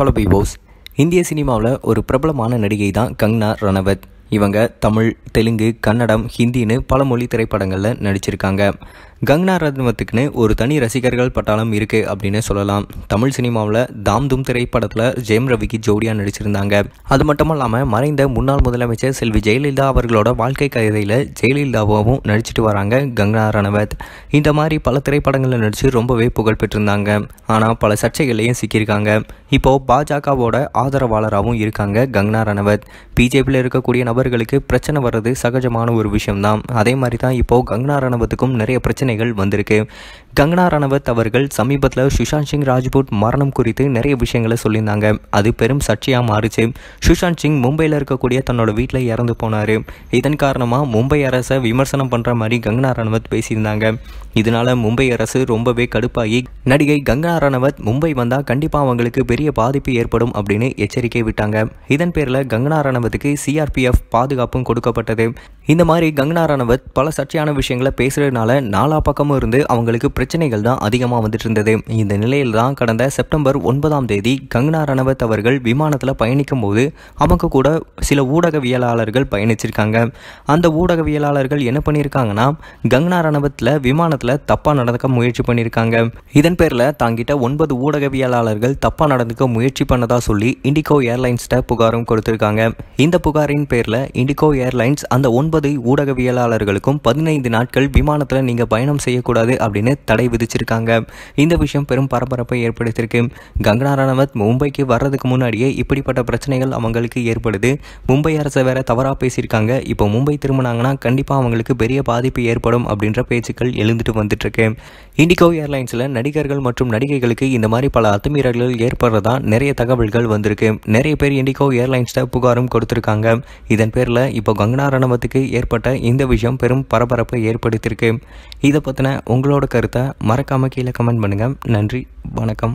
Hello பைபோஸ் இந்திய சினிமாவில் ஒரு பிரபலமான நடிகை தான் கங்னா ரணவத். இவங்க தமிழ் தெலுங்கு கன்னடம் ஹிந்தின்னு பல மொழி திரைப்படங்களில் நடிச்சிருக்காங்க. கங்னா ரத்னத்துக்குன்னு ஒரு தனி ரசிகர்கள் பட்டாளம் இருக்குது அப்படின்னு சொல்லலாம். தமிழ் சினிமாவில் தாம் தும் திரைப்படத்தில் ஜெயம் ரவிக்கு ஜோடியாக நடிச்சிருந்தாங்க. அது மட்டும் இல்லாமல் மறைந்த முன்னாள் முதலமைச்சர் செல்வி ஜெயலலிதா அவர்களோட வாழ்க்கை கதையில் ஜெயலலிதாவாகவும் நடிச்சிட்டு வராங்க கங்னா ரணவத் இந்த மாதிரி பல திரைப்படங்களில் நடித்து ரொம்பவே புகழ் பெற்றிருந்தாங்க. ஆனால் பல சர்ச்சைகளையும் சிக்கியிருக்காங்க. இப்போது பாஜகவோட ஆதரவாளராகவும் இருக்காங்க கங்னா ரணவத் பிஜேபியில் இருக்கக்கூடிய நபர்களுக்கு பிரச்சனை வர்றது சகஜமான ஒரு விஷயம்தான். அதே மாதிரி தான் இப்போது கங்னா ரணவத்துக்கும் நிறைய பிரச்சனை பிரச்சனைகள் வந்திருக்கு. கங்கனா ரணவத் அவர்கள் சமீபத்தில் சுஷாந்த் சிங் ராஜ்பூட் மரணம் குறித்து நிறைய விஷயங்களை சொல்லியிருந்தாங்க. அது பெரும் சர்ச்சையாக மாறுச்சு. சுஷாந்த் சிங் மும்பையில் இருக்கக்கூடிய தன்னோட வீட்டில் இறந்து போனார். இதன் காரணமாக மும்பை அரசை விமர்சனம் பண்ணுற மாதிரி கங்கனா ரணவத் பேசியிருந்தாங்க. இதனால மும்பை அரசு ரொம்பவே கடுப்பாகி நடிகை கங்கனா ரணவத் மும்பை வந்தால் கண்டிப்பாக அவங்களுக்கு பெரிய பாதிப்பு ஏற்படும் அப்படின்னு எச்சரிக்கை விட்டாங்க. இதன் பேரில் கங்கனா ரணவத்துக்கு சிஆர்பிஎஃப் பாதுகாப்பும் கொடுக்கப்பட்டது. இந்த மாதிரி கங்கனா ரணவத் பல சர்ச்சையான விஷயங்களை பேசுறதுனால நாலா பக்கமும் இருந்து அவங்களுக்கு பிரச்சனைகள் தான் அதிகமாக வந்துட்டு இருந்தது இந்த நிலையில் தான் கடந்த செப்டம்பர் ஒன்பதாம் தேதி கங்கனா ரணவத் அவர்கள் விமானத்தில் பயணிக்கும் போது அவங்க கூட சில ஊடகவியலாளர்கள் பயணிச்சிருக்காங்க. அந்த ஊடகவியலாளர்கள் என்ன பண்ணியிருக்காங்கன்னா கங்கனா ரணவத்தில் விமானத்தில் தப்பாக நடந்துக்க முயற்சி பண்ணியிருக்காங்க இதன் பேரில் தாங்கிட்ட ஒன்பது ஊடகவியலாளர்கள் தப்பாக நடந்துக்க முயற்சி பண்ணதா சொல்லி இண்டிகோ ஏர்லைன்ஸ்கிட்ட புகாரும் கொடுத்துருக்காங்க. இந்த புகாரின் பேரில் இண்டிகோ ஏர்லைன்ஸ் அந்த ஒன்பது ஊடகவியலாளர்களுக்கும் பதினைந்து நாட்கள் விமானத்தில் நீங்கள் பயணம் செய்யக்கூடாது அப்படின்னு தடை விதிச்சிருக்காங்க. இந்த விஷயம் பெரும் பரபரப்பை ஏற்படுத்தியிருக்கு. கங்கனா ரணவத் மும்பைக்கு வர்றதுக்கு முன்னாடியே இப்படிப்பட்ட பிரச்சனைகள் அவங்களுக்கு ஏற்படுது. மும்பை அரசை வேற தவறாக பேசியிருக்காங்க. இப்போ மும்பை திரும்பினாங்கன்னா கண்டிப்பாக அவங்களுக்கு பெரிய பாதிப்பு ஏற்படும் அப்படின்ற பேச்சுக்கள் எழுந்துட்டு வந்துட்டு இருக்கு இண்டிகோ ஏர்லைன்ஸில் நடிகர்கள் மற்றும் நடிகைகளுக்கு இந்த மாதிரி பல அத்துமீறல்கள் ஏற்படுறதா நிறைய தகவல்கள் வந்திருக்கு. நிறைய பேர் இண்டிகோ ஏர்லைன்ஸ்ட புகாரும் கொடுத்துருக்காங்க. இதன் பேரில் இப்போ கங்கனா ரணவத்துக்கு ஏற்பட்ட இந்த விஷயம் பெரும் பரபரப்பை ஏற்படுத்தியிருக்கு. இதை பற்றின உங்களோட கருத்தை மறக்காமல் கீழே கமெண்ட் பண்ணுங்கள் நன்றி வணக்கம்.